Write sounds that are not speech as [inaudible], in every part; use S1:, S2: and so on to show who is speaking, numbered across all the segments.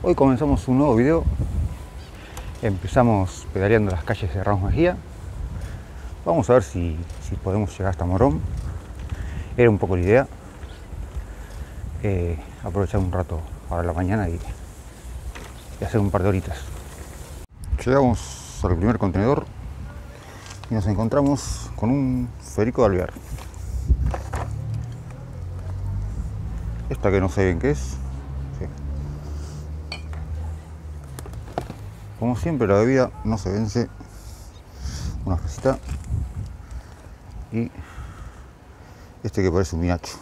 S1: Hoy comenzamos un nuevo video. Empezamos pedaleando las calles de Ramos Mejía. Vamos a ver si, si podemos llegar hasta Morón. Era un poco la idea. Eh, aprovechar un rato ahora la mañana y, y hacer un par de horitas. Llegamos al primer contenedor y nos encontramos con un Federico de Alvear. Esta que no sé bien qué es. Como siempre la bebida no se vence. Una fresita. Y este que parece un minacho.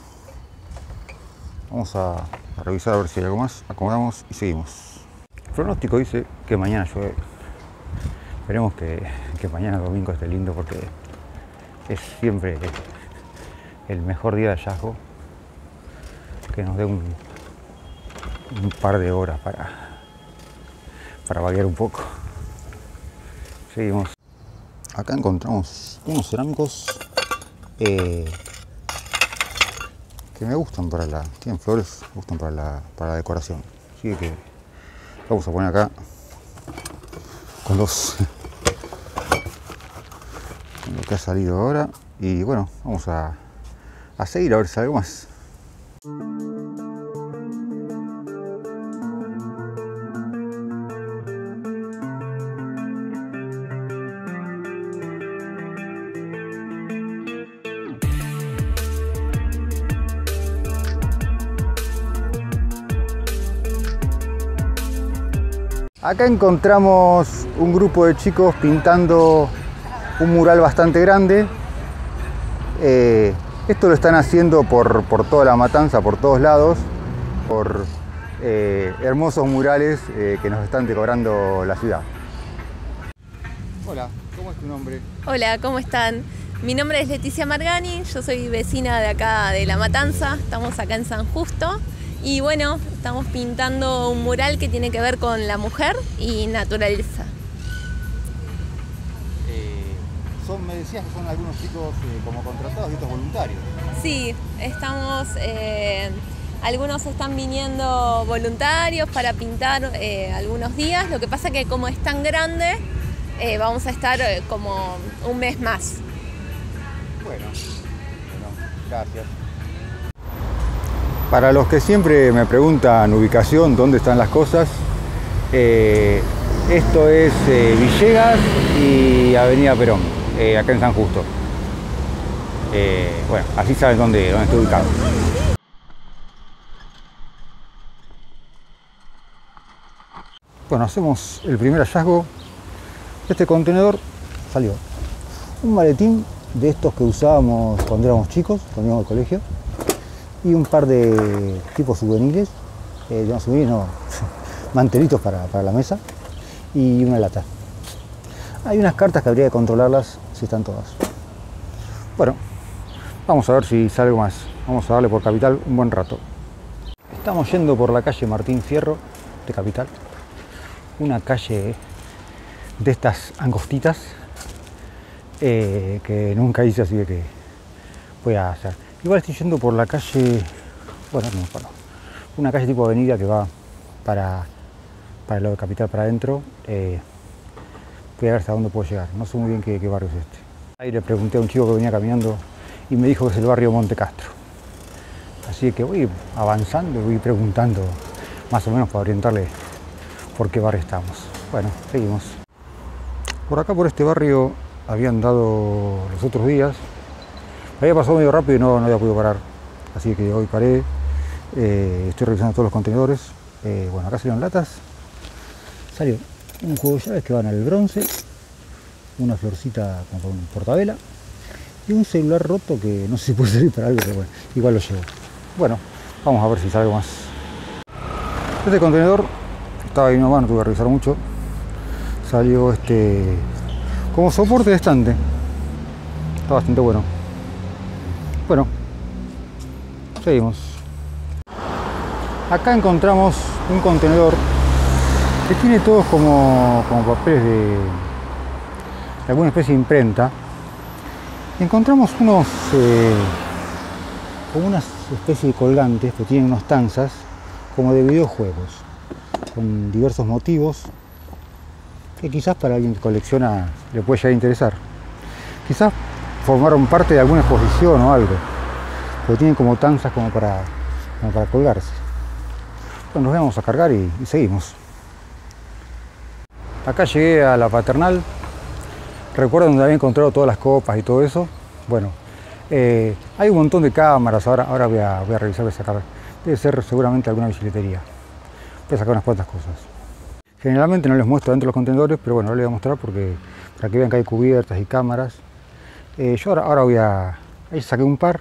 S1: Vamos a, revisar a ver si hay algo más. Acomodamos y seguimos. El pronóstico dice que mañana llueve. Esperemos que, que mañana domingo esté lindo porque es siempre el mejor día de hallazgo que nos dé un, un par de horas para, para variar un poco. Seguimos. Acá encontramos unos cerámicos eh, que me gustan para la. Tienen flores, gustan para la, para la decoración. Así que vamos a poner acá con los [laughs] con lo que ha salido ahora. Y bueno, vamos a, a seguir a ver si algo más. Acá encontramos un grupo de chicos pintando un mural bastante grande. Eh, esto lo están haciendo por, por, toda la matanza, por todos lados, por eh, hermosos murales eh, que nos están decorando la ciudad. Hola, ¿cómo es tu nombre?
S2: Hola, ¿cómo están? Mi nombre es Leticia Margani, yo soy vecina de acá de La Matanza, estamos acá en San Justo y bueno, estamos pintando un mural que tiene que ver con la mujer y naturaleza.
S1: Eh, son, me decías que son algunos chicos eh, como contratados y otros voluntarios.
S2: Sí, estamos, eh, algunos están viniendo voluntarios para pintar algunos días, lo que pasa que como es tan grande, vamos a estar como un mes más.
S1: Bueno, bueno, gracias. Para los que siempre me preguntan ubicación, dónde están las cosas, eh, esto es eh, Villegas y Avenida Perón, eh, acá en San Justo. bueno, así saben dónde, dónde estoy ubicado. Bueno, hacemos el primer hallazgo. Este contenedor salió un maletín de estos que usábamos cuando éramos chicos, cuando íbamos al colegio y un par de tipos souvenirs, eh, no [laughs] no, mantelitos para, para, la mesa y una lata. Hay unas cartas que habría que controlarlas si están todas. Bueno, vamos a ver si sale más. Vamos a darle por Capital un buen rato. Estamos yendo por la calle Martín Fierro de Capital. Una calle de estas angostitas eh, que nunca hice así que voy a hacer. Igual estoy yendo por la calle, bueno, no, bueno, una calle tipo avenida que va para, para lo de Capital para adentro. Eh, voy a ver hasta dónde puedo llegar. No sé muy bien qué, barrio es este. Ahí le pregunté a un chico que venía caminando y me dijo que es el barrio Monte Castro. Así que voy avanzando, voy preguntando más o menos para orientarle por qué barrio estamos. Bueno, seguimos. Por acá, por este barrio, habían dado los otros días había pasado medio rápido y no, no había podido parar. Así que hoy paré. Eh, estoy revisando todos los contenedores. Eh, bueno, acá salieron latas. Salió un juego de llaves que van al bronce. Una florcita con un portabela. Y un celular roto que no sé si puede servir para algo, pero bueno, igual lo llevo. Bueno, vamos a ver si sale más. Este contenedor estaba ahí nomás, no tuve que revisar mucho. Salió este como soporte de estante. Está bastante bueno. Bueno, seguimos. Acá encontramos un contenedor que tiene todos como, como papeles de, de, alguna especie de imprenta. Encontramos unos eh, unas especies de colgantes que tienen unas tanzas como de videojuegos. con diversos motivos que quizás para alguien que colecciona le puede llegar a interesar. Quizás formaron parte de alguna exposición o algo, porque tienen como tanzas como para, para colgarse. Bueno, nos vamos a cargar y, seguimos. Acá llegué a la paternal. Recuerdo donde había encontrado todas las copas y todo eso. Bueno, eh, hay un montón de cámaras. Ahora, ahora voy, a, voy a revisar, voy sacar. Debe ser seguramente alguna bicicletería. Voy a sacar unas cuantas cosas. Generalmente no les muestro dentro de los contenedores, pero bueno, ahora les voy a mostrar porque para que vean que hay cubiertas y cámaras. Eh, yo ahora, ahora voy a. Ahí saqué un par.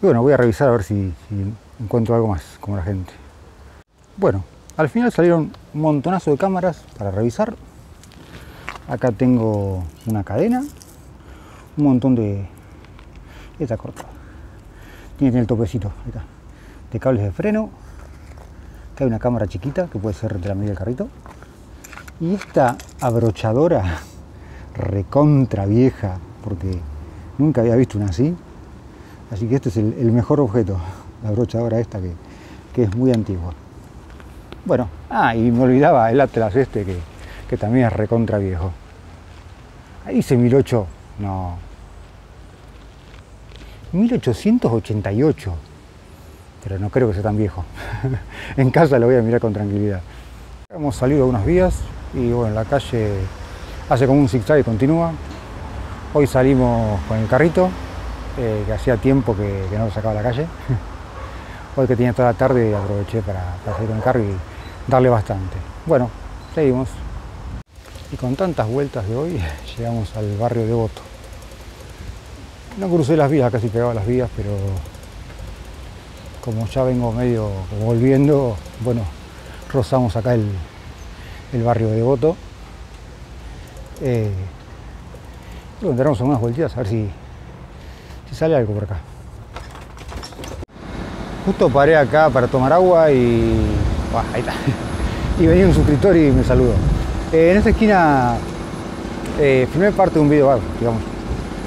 S1: Y bueno, voy a revisar a ver si, encuentro algo más, como la gente. Bueno, al final salieron un montonazo de cámaras para revisar. Acá tengo una cadena, un montón de... Esta corta. Tiene el topecito, de cables de freno. Acá hay una cámara chiquita que puede ser de la medida del carrito. Y esta abrochadora [laughs] recontra vieja, porque nunca había visto una así. Así que este es el, mejor objeto, la abrochadora esta que, que es muy antigua. Bueno, ah, y me olvidaba el Atlas este que, que también es recontra viejo. Ahí dice 1008, no. 1888. Pero no creo que sea tan viejo. [laughs] en casa lo voy a mirar con tranquilidad. Hemos salido unos días y bueno, la calle hace como un zigzag y continúa. Hoy salimos con el carrito, eh, que hacía tiempo que, no lo sacaba a la calle. [laughs] Hoy que tenía toda la tarde aproveché para, salir con el carro y darle bastante. Bueno, seguimos. Y con tantas vueltas de hoy [laughs] llegamos al barrio Devoto. No crucé las vías, casi pegaba las vías, pero como ya vengo medio volviendo, bueno, rozamos acá el, barrio Devoto. Eh, daremos algunas vueltitas a ver si, sale algo por acá. Justo paré acá para tomar agua y. Ahí está. [laughs] Y venía un suscriptor y me saludó. Eh, en esta esquina eh, parte de un video, digamos.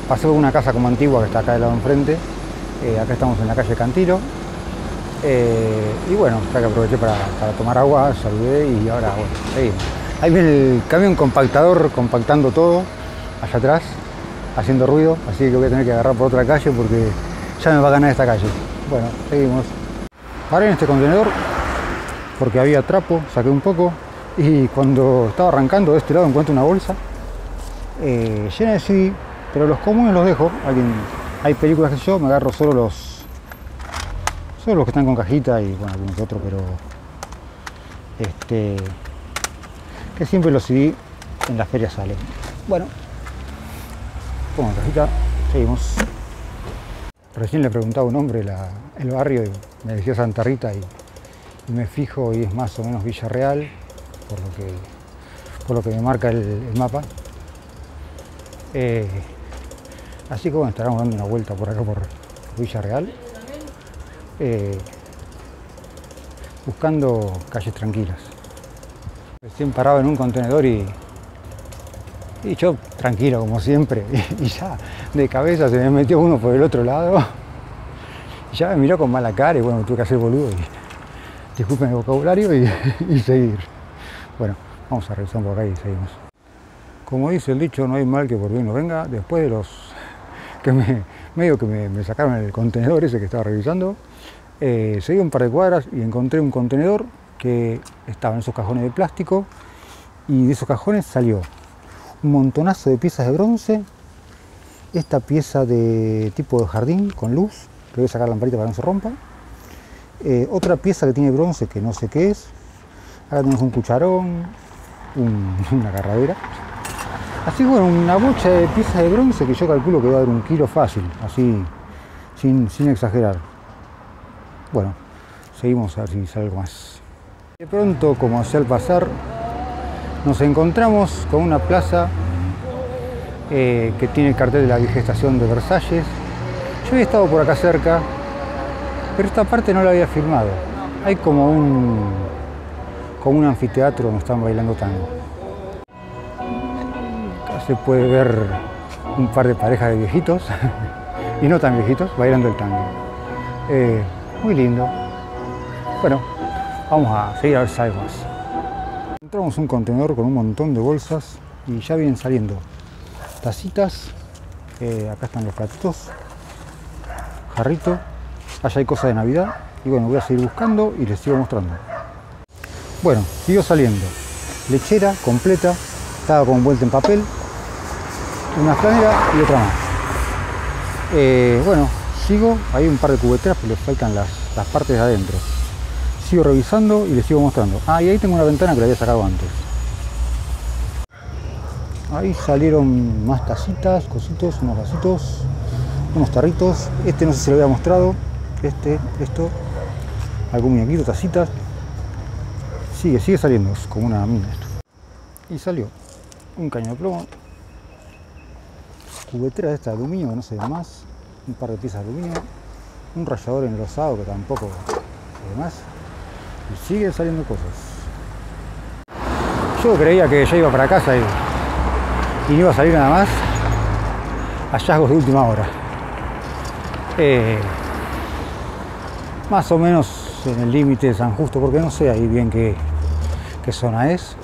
S1: Pasé por una casa como antigua que está acá del lado enfrente. Eh, acá estamos en la calle Cantilo. Eh, y bueno, ya que aproveché para, tomar agua, saludé y ahora bueno, seguimos. Ahí viene el camión compactador compactando todo allá atrás, haciendo ruido, así que voy a tener que agarrar por otra calle porque ya me va a ganar esta calle. Bueno, seguimos. Paré en este contenedor porque había trapo, saqué un poco y cuando estaba arrancando de este lado encuentro una bolsa eh, llena de CD, pero los comunes los dejo. Hay películas que yo me agarro solo los solo los que están con cajita y bueno algunos otros, pero este que siempre los CD en las ferias salen. Bueno, pongo cajita, seguimos. Recién le preguntaba un hombre la, el barrio y me decía Santa Rita y, me fijo y es más o menos Villarreal, por lo que, por lo que me marca el, el mapa. Eh, así que bueno, estaremos dando una vuelta por acá por Villarreal, eh, buscando calles tranquilas. Recién parado en un contenedor y, y yo tranquilo como siempre, [laughs] y ya de cabeza se me metió uno por el otro lado. Y ya me miró con mala cara y bueno, tuve que hacer boludo y disculpen el vocabulario y, [laughs] seguir. Bueno, vamos a revisar por acá y seguimos. Como dice el dicho, no hay mal que por bien no venga. Después de los [laughs] que me, medio que me, me sacaron el contenedor ese que estaba revisando, eh, seguí un par de cuadras y encontré un contenedor que estaba en esos cajones de plástico y de esos cajones salió montonazo de piezas de bronce, esta pieza de tipo de jardín con luz, que voy a sacar la lamparita para que no se rompa, eh, otra pieza que tiene bronce que no sé qué es, acá tenemos un cucharón, un, [laughs] una agarradera, así bueno, una bocha de piezas de bronce que yo calculo que va a dar un kilo fácil, así, sin, sin exagerar. Bueno, seguimos a ver si sale algo más. De pronto, como hacia al pasar, nos encontramos con una plaza eh, que tiene el cartel de la vieja de Versalles. Yo había estado por acá cerca, pero esta parte no la había filmado. Hay como un, como un anfiteatro donde están bailando tango. Acá se puede ver un par de parejas de viejitos, [laughs] y no tan viejitos, bailando el tango. Eh, muy lindo. Bueno, vamos a seguir a ver si. Encontramos un contenedor con un montón de bolsas y ya vienen saliendo tacitas, eh, acá están los platitos, jarrito, allá hay cosas de Navidad. Y bueno, voy a seguir buscando y les sigo mostrando. Bueno, sigo saliendo, lechera completa, estaba con vuelta en papel, una flanera y otra más. Eh, bueno, sigo, hay un par de cubeteras, pero les faltan las, las partes de adentro. Sigo revisando y les sigo mostrando. Ah, y ahí tengo una ventana que la había sacado antes. Ahí salieron más tacitas, cositos, unos vasitos, unos tarritos. Este no sé si lo había mostrado. Este, esto, algún muñequito, tacitas. Sigue, sigue saliendo, es como una mina esto. Y salió un caño de plomo, cubetera de esta de aluminio que no se ve más, un par de piezas de aluminio, un rallador enlosado que tampoco se ve más. Y siguen saliendo cosas. Yo creía que ya iba para casa y y no iba a salir nada más hallazgos de última hora. Eh, más o menos en el límite de San Justo, porque no sé ahí bien qué, qué zona es,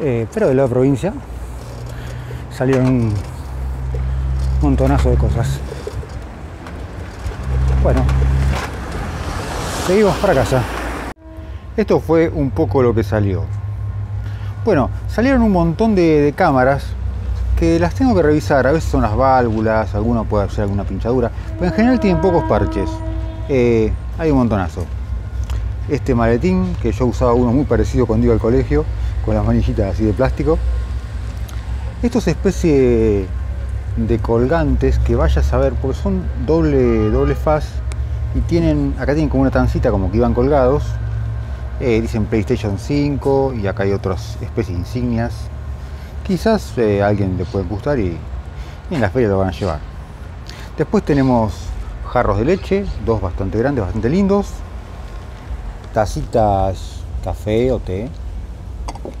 S1: eh, pero de la provincia salieron un montonazo de cosas. Bueno, seguimos para casa. Esto fue un poco lo que salió. Bueno, salieron un montón de, cámaras que las tengo que revisar. A veces son las válvulas, alguna puede ser alguna pinchadura, pero en general tienen pocos parches. Eh, hay un montonazo. Este maletín, que yo usaba uno muy parecido cuando iba al colegio, con las manillitas así de plástico. Estos especie de colgantes que vaya a saber, porque son doble, doble faz y tienen, acá tienen como una tancita como que iban colgados eh, dicen PlayStation 5 y acá hay otras especies insignias. Quizás eh, a alguien le puede gustar y, en la feria lo van a llevar. Después tenemos jarros de leche, dos bastante grandes, bastante lindos. Tacitas café o té,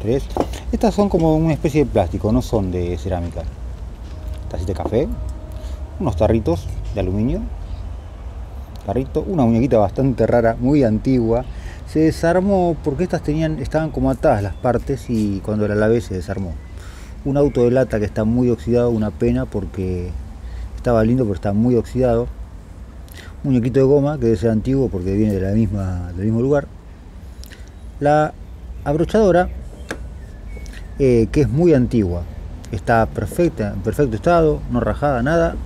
S1: tres. Estas son como una especie de plástico, no son de cerámica. Tacita de café, unos tarritos de aluminio, tarrito, una muñequita bastante rara, muy antigua, se desarmó porque estas tenían, estaban como atadas las partes y cuando la lavé se desarmó. Un auto de lata que está muy oxidado, una pena porque estaba lindo pero está muy oxidado. Un muñequito de goma que debe ser antiguo porque viene de la misma, del mismo lugar. La abrochadora eh, que es muy antigua, está perfecta, en perfecto estado, no rajada, nada,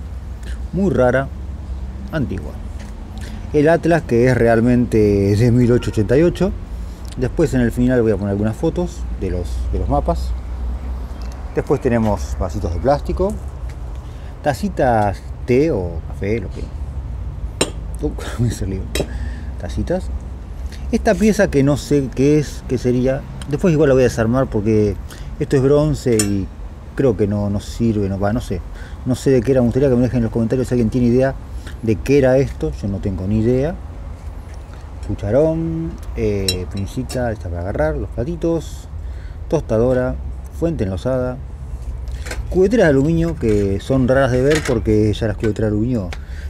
S1: muy rara, antigua el Atlas que es realmente de 1888 después en el final voy a poner algunas fotos de los, de los mapas. Después tenemos vasitos de plástico tacitas té o café lo que uh, [laughs] tacitas. Esta pieza que no sé qué es qué sería después igual la voy a desarmar porque esto es bronce y creo que no, no sirve no va no sé. No sé de qué era me gustaría que me dejen en los comentarios si alguien tiene idea de qué era esto, yo no tengo ni idea. Cucharón, eh, pincita, esta para agarrar, los platitos, tostadora, fuente enlosada, cubeteras de aluminio que son raras de ver porque ya las cubeteras de aluminio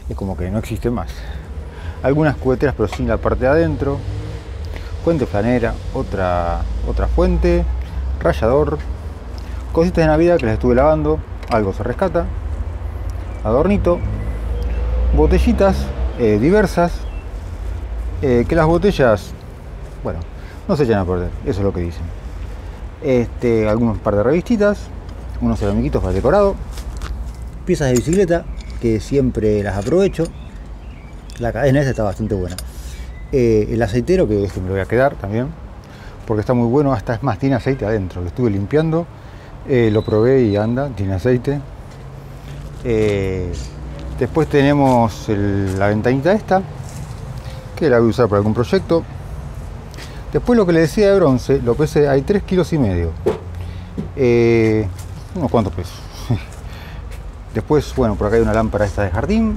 S1: es como que no existen más. Algunas cubeteras pero sin la parte de adentro, fuente flanera, otra, otra fuente, rallador, cositas de Navidad que las estuve lavando, algo se rescata, adornito, botellitas eh, diversas, eh, que las botellas, bueno, no se echan a perder, eso es lo que dicen. Este, algunos par de revistitas, unos ceramiquitos para el decorado, piezas de bicicleta, que siempre las aprovecho. La cadena esta está bastante buena. Eh, el aceitero, que este me lo voy a quedar también, porque está muy bueno, hasta es más, tiene aceite adentro, lo estuve limpiando, lo probé y anda, tiene aceite. Después tenemos la ventanita esta, que la voy a usar para algún proyecto. Después lo que le decía de bronce, lo pese, hay 3 kilos y medio. Eh, unos cuantos pesos. [laughs] Después, bueno, por acá hay una lámpara esta de jardín.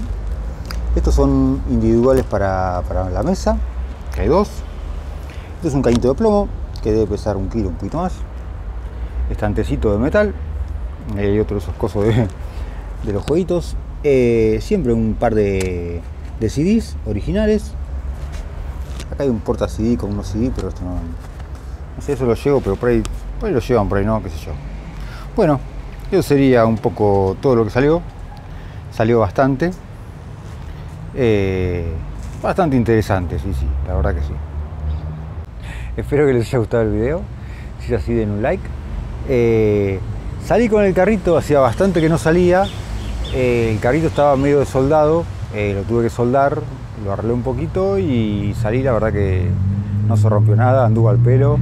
S1: Estos son individuales para, la mesa, que hay dos. Este es un cañito de plomo, que debe pesar un kilo, un poquito más. Estantecito de metal. Hay otros esos cosos de, [laughs] de los jueguitos. Eh, siempre un par de, de, CDs originales. Acá hay un porta CD con unos CD, pero esto no, eso lo llevo, pero por ahí, por ahí lo llevan, por ahí no, qué sé yo. Bueno, eso sería un poco todo lo que salió. Salió bastante. Eh, bastante interesante, sí, sí, la verdad que sí. Espero que les haya gustado el video. Si es así, den un like. Eh, salí con el carrito, hacía bastante que no salía. Eh, el carrito estaba medio de soldado, lo tuve que soldar, lo arreglé un poquito y salí, la verdad que no se rompió nada, anduvo al pelo.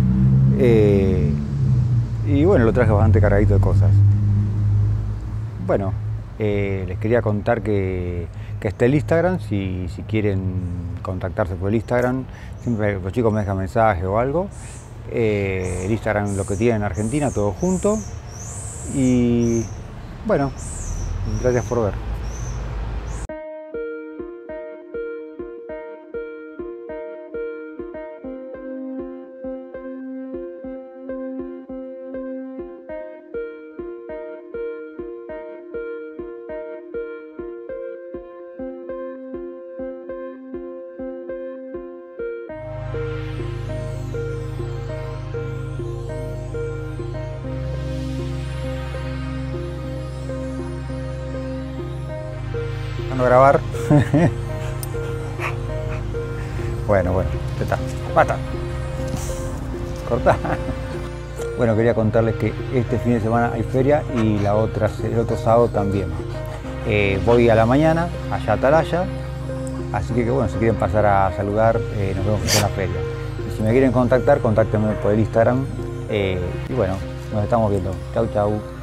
S1: y bueno, lo traje bastante cargadito de cosas. Bueno, les quería contar que que esté el Instagram, si, quieren contactarse por el Instagram, siempre los chicos me dejan mensaje o algo. Eh, el Instagram lo que tiene en Argentina, todo junto. Y bueno, gracias por ver. Grabar. [laughs] bueno, bueno, está. Basta. Corta. Bueno, quería contarles que este fin de semana hay feria y la otra, el otro sábado también. Eh, voy a la mañana, allá a Atalaya, así que bueno, si quieren pasar a saludar, eh, nos vemos en la feria. Y si me quieren contactar, contáctenme por el Instagram. Eh, y bueno, nos estamos viendo. Chau, chau.